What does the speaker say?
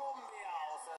hombre.